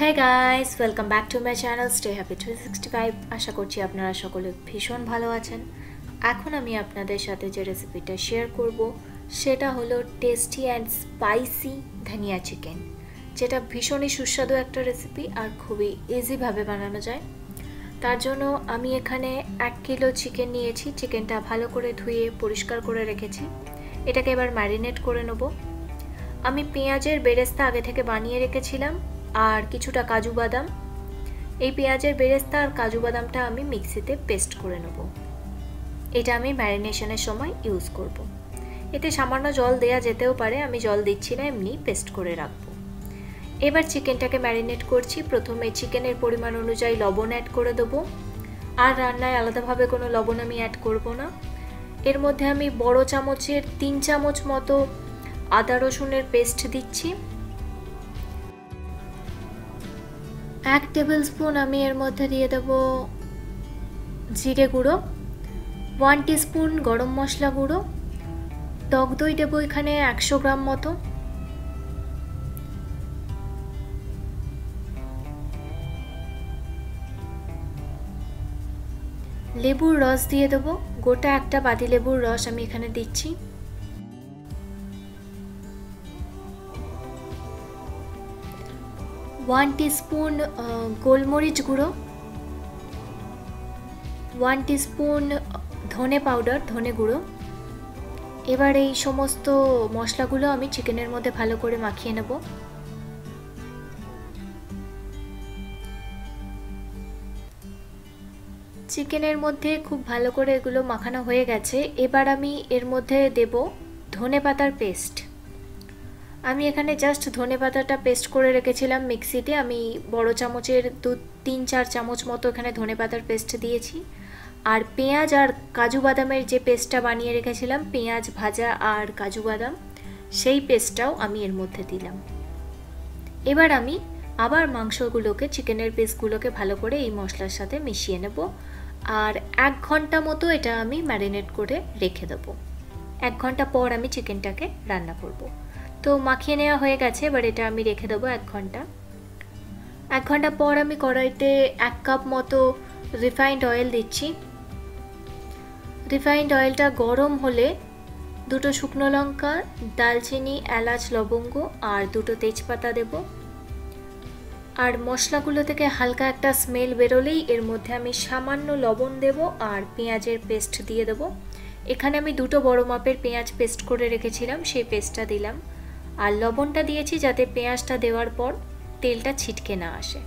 হ্যাঁ guys welcome back to my channel stay happy three sixty five আশা করছি আপনারা সকলে ভীষণ ভালো আছেন। এখন আমি আপনাদের সাথে যে রেসিপিটা শেয়ার করব, সেটা হলো tasty and spicy dhania chicken যেটা ভীষণই সুস্বাদু একটা রেসিপি আর খুবই ইজিভাবে বানানো যায়। তার জন্য আমি এখানে এক কিলো চিকেন নিয়েছি। চিকেনটা ভালো করে ধুয়ে পরিষ্কার করে রেখেছি। এটাকে এবার ম্যারিনেট করে নেব। আমি পেঁয়াজের বেরেস্তা আগে থেকে বানিয়ে রেখেছিলাম। আর কিছুটা কাজু বাদাম। এই পেঁয়াজের বেরেস্তা আর কাজু বাদামটা আমি মিক্সিতে পেস্ট করে নেব। এটা আমি ম্যারিনেশনের সময় ইউজ করব। এতে সামান্য জল দেয়া যেতেও পারে, আমি জল দিচ্ছি না, এমনি পেস্ট করে রাখব। এবার চিকেনটাকে ম্যারিনেট করছি। প্রথমে চিকেনের পরিমাণ অনুযায়ী লবণ অ্যাড করে দেবো। আর রান্নায় আলাদাভাবে কোনো লবণ আমি অ্যাড করব না। এর মধ্যে আমি বড় চামচের তিন চামচ মতো আদা রসুনের পেস্ট দিচ্ছি। এক টেবিল স্পুন আমি এর মধ্যে দিয়ে দেব জিরে গুঁড়ো ওয়ান স্পুন গরম মশলা গুঁড়ো, টক দই দেবো এখানে একশো গ্রাম মতো। লেবুর রস দিয়ে দেবো, গোটা একটা বাদি লেবুর রস আমি এখানে দিচ্ছি। ওয়ান স্পুন গোলমরিচ গুঁড়ো ওয়ান স্পুন ধনে পাউডার ধনে গুঁড়ো। এবার এই সমস্ত মশলাগুলো আমি চিকেনের মধ্যে ভালো করে মাখিয়ে নেব। চিকেনের মধ্যে খুব ভালো করে এগুলো মাখানো হয়ে গেছে। এবার আমি এর মধ্যে দেব ধনে পাতার পেস্ট আমি এখানে জাস্ট ধনে পাতাটা পেস্ট করে রেখেছিলাম মিক্সিতে আমি বড় চামচের দু, তিন, চার চামচ মতো এখানে ধনে পাতার পেস্ট দিয়েছি। আর পেঁয়াজ আর কাজু বাদামের যে পেস্টটা বানিয়ে রেখেছিলাম, পেঁয়াজ, ভাজা আর কাজু বাদাম, সেই পেস্টটাও আমি এর মধ্যে দিলাম। এবার আমি আবার মাংসগুলোকে চিকেনের পিসগুলোকে ভালো করে এই মশলার সাথে মিশিয়ে নেব। আর এক ঘণ্টা মতো এটা আমি ম্যারিনেট করে রেখে দেবো। এক ঘণ্টা পর আমি চিকেনটাকে রান্না করব। তো মাখিয়ে নেওয়া হয়ে গেছে, এবার এটা আমি রেখে দেবো এক ঘণ্টা। এক ঘণ্টা পর আমি কড়াইতে এক কাপ মতো রিফাইন্ড অয়েল দিচ্ছি। রিফাইন্ড অয়েলটা গরম হলে দুটো শুকনো লঙ্কা, দালচিনি, এলাচ, লবঙ্গ আর দুটো তেজপাতা দেব। আর মশলাগুলো থেকে হালকা একটা স্মেল বেরোলেই এর মধ্যে আমি সামান্য লবণ দেব আর পেঁয়াজের পেস্ট দিয়ে দেব। এখানে আমি দুটো বড় মাপের পেঁয়াজ পেস্ট করে রেখেছিলাম, সেই পেস্টটা দিলাম। আর লবণটা দিয়েছি যাতে পেঁয়াজটা দেওয়ার পর তেলটা ছিটকে না আসে।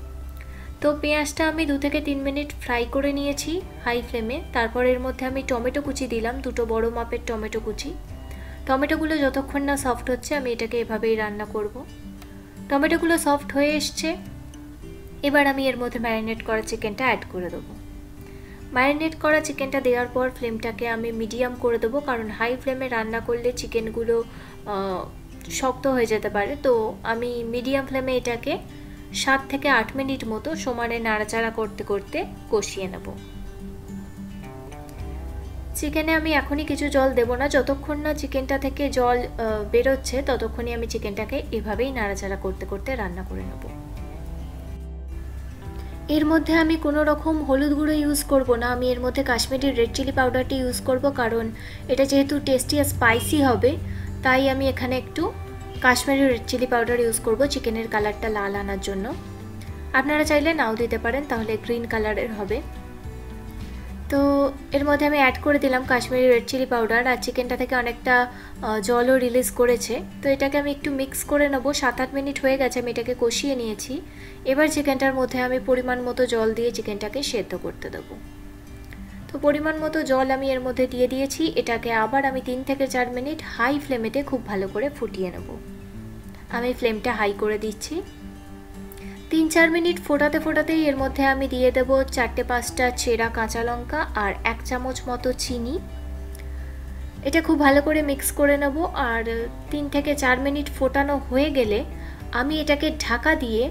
তো পেঁয়াজটা আমি দু থেকে তিন মিনিট ফ্রাই করে নিয়েছি হাই ফ্লেমে। তারপর এর মধ্যে আমি টমেটো কুচি দিলাম, দুটো বড় মাপের টমেটো কুচি। টমেটোগুলো যতক্ষণ না সফট হচ্ছে আমি এটাকে এভাবেই রান্না করব। টমেটোগুলো সফট হয়ে এসছে। এবার আমি এর মধ্যে ম্যারিনেট করা চিকেনটা অ্যাড করে দেবো। ম্যারিনেট করা চিকেনটা দেওয়ার পর ফ্লেমটাকে আমি মিডিয়াম করে দেবো, কারণ হাই ফ্লেমে রান্না করলে চিকেনগুলো শক্ত হয়ে যেতে পারে। তো আমি মিডিয়াম ফ্লেমে এটাকে সাত থেকে আট মিনিট মতো সমানে নাড়াচাড়া করতে করতে কষিয়ে নেব। চিকেনে আমি এখনই কিছু জল দেব না। যতক্ষণ না চিকেনটা থেকে জল বেরোচ্ছে, ততক্ষণই আমি চিকেনটাকে এভাবেই নাড়াচাড়া করতে করতে রান্না করে নেব। এর মধ্যে আমি কোনো রকম হলুদ গুঁড়ো ইউজ করব না। আমি এর মধ্যে কাশ্মীরি রেড চিলি পাউডারটি ইউজ করব কারণ এটা যেহেতু টেস্টি আর স্পাইসি হবে তাই আমি এখানে একটু Kashmiri red chilli powder use করব চিকেনের কালারটা লাল আনার জন্য। আপনারা চাইলে নাও দিতে পারেন, তাহলে গ্রিন কালারের হবে। তো এর মধ্যে আমি অ্যাড করে দিলাম কাশ্মীরি রেড চিলি পাউডার আর চিকেনটা থেকে অনেকটা জলও রিলিজ করেছে। তো এটাকে আমি একটু মিক্স করে নেব সাত আট মিনিট হয়ে গেছে আমি এটাকে কষিয়ে নিয়েছি। এবার চিকেনটার মধ্যে আমি পরিমাণ মতো জল দিয়ে চিকেনটাকে সেদ্ধ করতে দেবো। তো পরিমাণ মতো জল আমি এর মধ্যে দিয়ে দিয়েছি। এটাকে আবার আমি তিন থেকে চার মিনিট হাই ফ্লেমেতে খুব ভালো করে ফুটিয়ে নেব। আমি ফ্লেমটা হাই করে দিচ্ছি। তিন চার মিনিট ফোটাতে ফোটাতেই এর মধ্যে আমি দিয়ে দেব চারটে পাঁচটা চেরা কাঁচা লঙ্কা আর এক চামচ মতো চিনি। এটা খুব ভালো করে মিক্স করে নেব আর তিন থেকে চার মিনিট ফোটানো হয়ে গেলে আমি এটাকে ঢাকা দিয়ে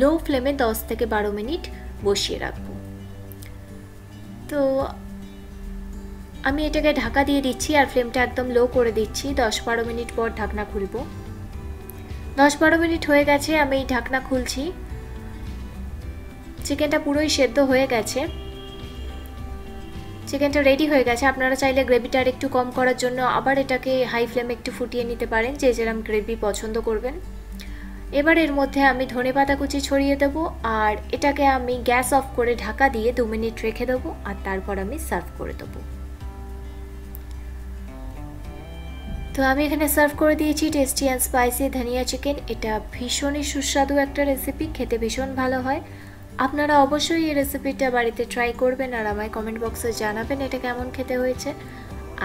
লো ফ্লেমে দশ থেকে বারো মিনিট বসিয়ে রাখব। তো আমি এটাকে ঢাকা দিয়ে দিচ্ছি আর ফ্লেমটা একদম লো করে দিচ্ছি। দশ বারো মিনিট পর ঢাকনা খুলব। দশ বারো মিনিট হয়ে গেছে, আমি ঢাকনা খুলছি। চিকেনটা পুরোই সেদ্ধ হয়ে গেছে। চিকেনটা রেডি হয়ে গেছে। আপনারা চাইলে গ্রেভিটা আর একটু কম করার জন্য আবার এটাকে হাই ফ্লেমে একটু ফুটিয়ে নিতে পারেন, যে যেরকম গ্রেভি পছন্দ করবেন। এবার এর মধ্যে আমি ধনে পাতা কুচি ছড়িয়ে দেব আর এটাকে আমি গ্যাস অফ করে ঢাকা দিয়ে দু মিনিট রেখে দেবো আর তারপর আমি সার্ভ করে দেবো। তো আমি এখানে সার্ভ করে দিয়েছি tasty and spicy dhania chicken এটা ভীষণই সুস্বাদু একটা রেসিপি খেতে ভীষণ ভালো হয়। আপনারা অবশ্যই এই রেসিপিটা বাড়িতে ট্রাই করবেন আর আমায় কমেন্ট বক্সে জানাবেন এটা কেমন খেতে হয়েছে।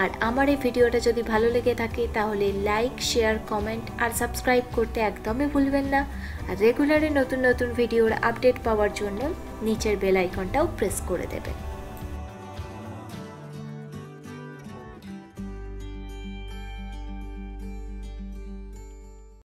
আর আমার এই ভিডিওটা যদি ভালো লেগে থাকে, তাহলে লাইক শেয়ার কমেন্ট আর সাবস্ক্রাইব করতে একদমই ভুলবেন না। আর রেগুলারে নতুন নতুন ভিডিওর আপডেট পাওয়ার জন্য নিচের বেল আইকনটাও প্রেস করে দেবেন।